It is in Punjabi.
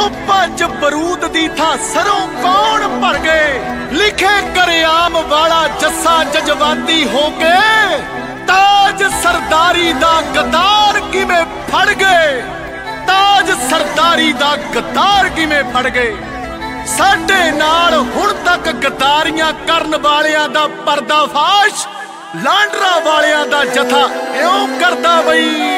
ਤੋਪਾਂ 'ਚ ਬਰੂਦ ਦੀ ਥਾਂ ਸਰੋਂ ਕੌਣ ਭਰ ਗਏ? ਲਿਖੇ ਕਰਿਆਮ ਵਾਲਾ ਜੱਸਾ ਜਜਵਾਤੀ ਹੋ ਕੇ ਤਾਜ ਸਰਦਾਰੀ ਦਾ ਗਦਾਰ ਕਿਵੇਂ ਫੜ ਗਏ? ਤਾਜ ਸਰਦਾਰੀ ਦਾ ਗਦਾਰ ਕਿਵੇਂ ਫੜ ਗਏ? ਸਾਡੇ ਨਾਲ ਹੁਣ ਤੱਕ ਗਦਾਰੀਆਂ ਕਰਨ ਵਾਲਿਆਂ ਦਾ ਪਰਦਾਫਾਸ਼, ਲਾਂਡਰਾ ਵਾਲਿਆਂ ਦਾ ਜਥਾ ਇਉਂ ਕਰਦਾ ਬਈ।